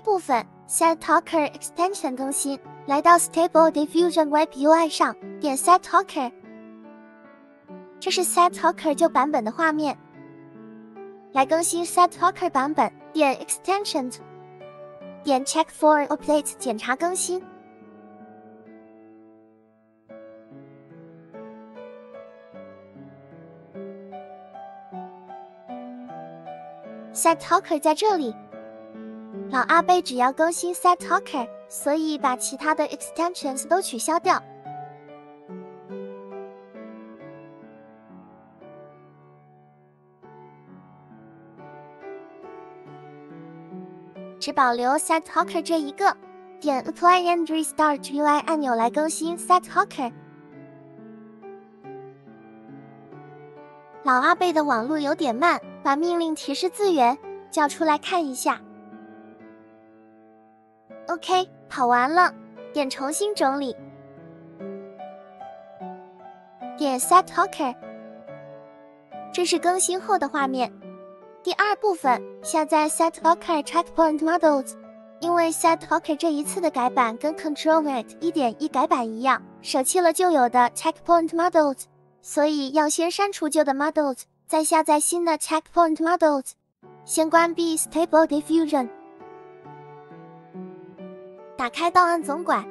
部分 Set Talker Extension 更新，来到 Stable Diffusion Web UI 上，点 Set Talker，这是 Set Talker 旧版本的画面。来更新 Set Talker 版本，点 Extensions，点 Check for Update 检查更新。Set Talker 在这里，老阿贝只要更新 Set Talker，所以把其他的 extensions 都取消掉，只保留 Set Talker 这一个。点 Apply and Restart UI 按钮来更新 Set Talker。老阿贝的网络有点慢。把命令提示资源叫出来看一下。OK，跑完了，点重新整理，点 Set Talker，这是更新后的画面。第二部分下载 Set Talker Checkpoint Models，因为 Set Talker 这一次的改版跟 ControlNet 1.1改版一样，舍弃了旧有的 Checkpoint Models，所以要先删除旧的 Models。再下载新的 Checkpoint Models，先关闭 Stable Diffusion，打开档案总管，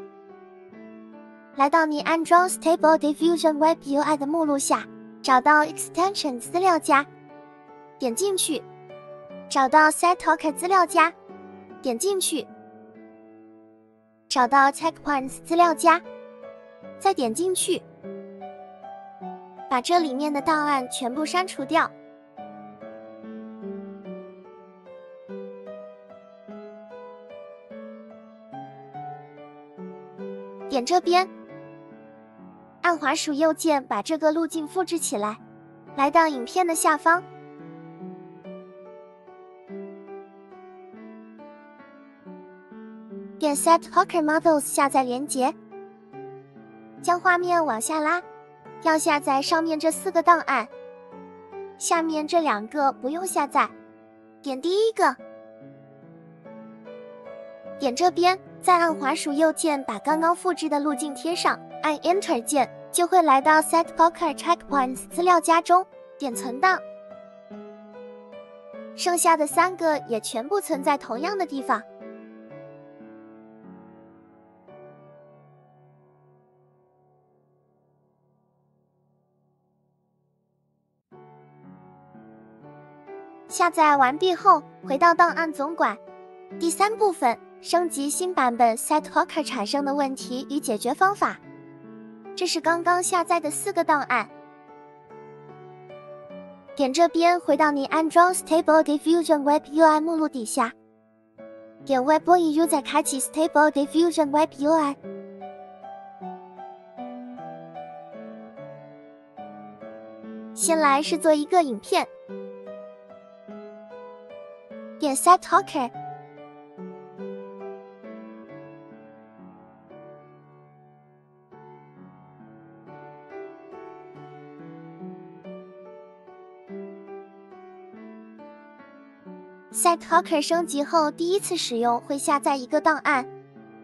来到你安装 Stable Diffusion Web UI 的目录下，找到 Extension 资料夹，点进去，找到 Set Talker 资料夹，点进去，找到 Checkpoints 资料夹，再点进去。把这里面的档案全部删除掉，点这边，按滑鼠右键把这个路径复制起来，来到影片的下方，点 Set Talker Models 下载连接，将画面往下拉。要下载上面这四个档案，下面这两个不用下载。点第一个，点这边，再按滑鼠右键把刚刚复制的路径贴上，按 Enter 键就会来到 Set Talker Checkpoints 资料夹中，点存档。剩下的三个也全部存在同样的地方。下载完毕后，回到档案总管。第三部分：升级新版本 Set Talker 产生的问题与解决方法。这是刚刚下载的四个档案。点这边，回到你安装 Stable Diffusion Web UI 目录底下，点 Web UI 再开启 Stable Diffusion Web UI。先来是做一个影片。点 Set Talker Talker。Set Talker 升级后，第一次使用会下载一个档案，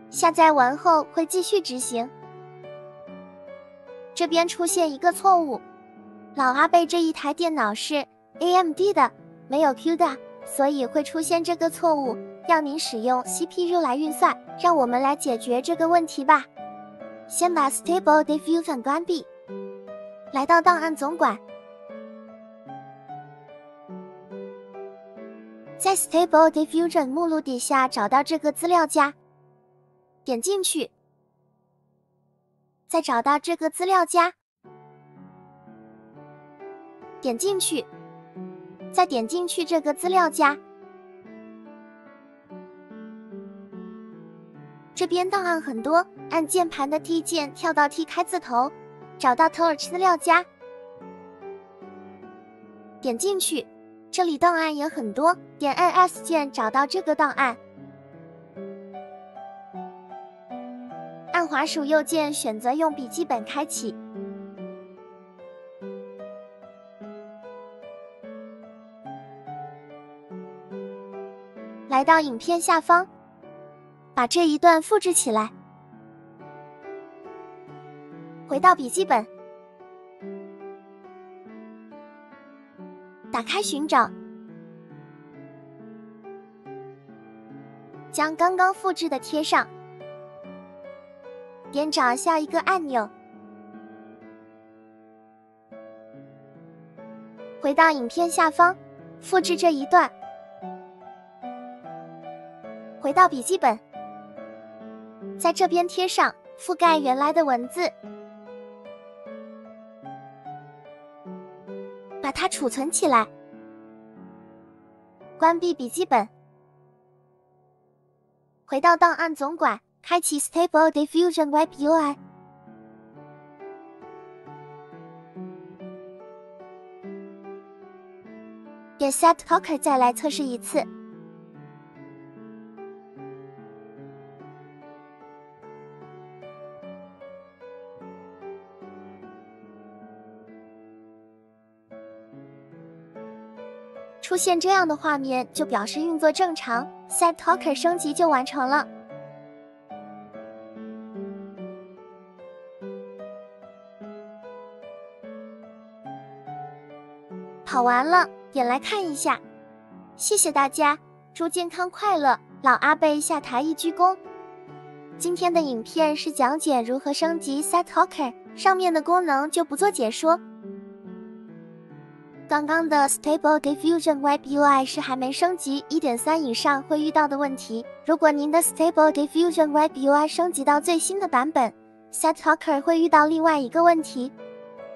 下载完后会继续执行。这边出现一个错误，老阿贝这一台电脑是 AMD 的，没有 CUDA。所以会出现这个错误，要您使用 CPU 来运算。让我们来解决这个问题吧。先把 Stable Diffusion 关闭，来到档案总管，在 Stable Diffusion 目录底下找到这个资料夹，点进去，再找到这个资料夹，点进去。再点进去这个资料夹，这边档案很多，按键盘的 T 键跳到 T 开字头，找到 Torch 资料夹，点进去，这里档案也很多，点按 S 键找到这个档案，按滑鼠右键选择用笔记本开启。来到影片下方，把这一段复制起来，回到笔记本，打开寻找，将刚刚复制的贴上，点找下一个按钮，回到影片下方，复制这一段，回到笔记本。在这边贴上，覆盖原来的文字，它储存起来。关闭笔记本，回到档案总管，开启 Stable Diffusion Web UI，点 Set Talker，再来测试一次。出现这样的画面，就表示运作正常，Set Talker 升级就完成了。跑完了，点来看一下。谢谢大家，祝健康快乐，老阿贝下台一鞠躬。今天的影片是讲解如何升级 Set Talker，上面的功能就不做解说。刚刚的 Stable Diffusion Web UI 是还没升级1.3以上会遇到的问题。如果您的 Stable Diffusion Web UI 升级到最新的版本，Set Talker 会遇到另外一个问题。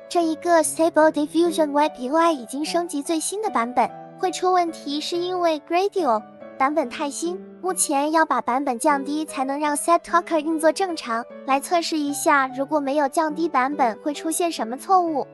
这一个 Stable Diffusion Web UI 已经升级最新的版本，会出问题是因为 Gradio 版本太新，目前要把版本降低才能让 Set Talker 运作正常。来测试一下，如果没有降低版本会出现什么错误。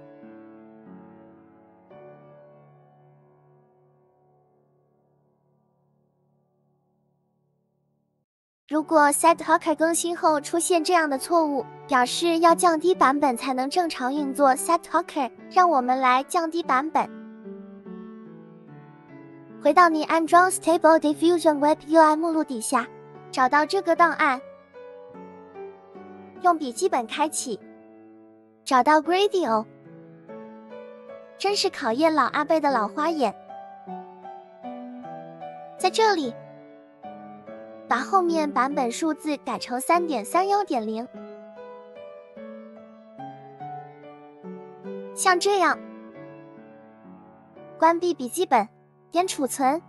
如果 SetHocker 更新后出现这样的错误，表示要降低版本才能正常运作 SetHocker。让我们来降低版本，回到你安装 Stable Diffusion Web UI 目录底下，找到这个档案，用笔记本开启，找到 Gradio，真是考验老阿贝的老花眼，在这里。把后面版本数字改成三点三幺点零，像这样。关闭笔记本，点储存，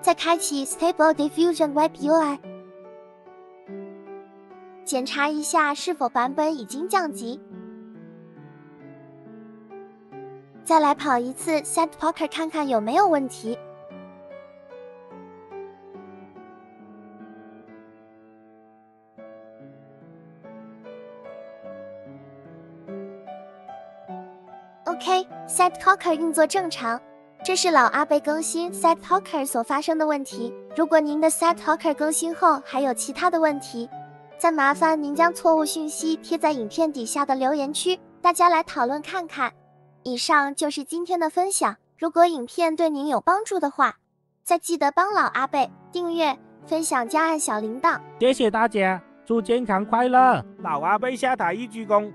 再开启 Stable Diffusion Web UI，检查一下是否版本已经降级。再来跑一次 Set Poker，看看有没有问题。OK，Set Talker 运作正常，这是老阿贝更新 Set Talker 所发生的问题。如果您的 Set Talker 更新后还有其他的问题，再麻烦您将错误讯息贴在影片底下的留言区，大家来讨论看看。以上就是今天的分享，如果影片对您有帮助的话，再记得帮老阿贝订阅、分享加按小铃铛。谢谢大家，祝健康快乐，老阿贝下台一鞠躬。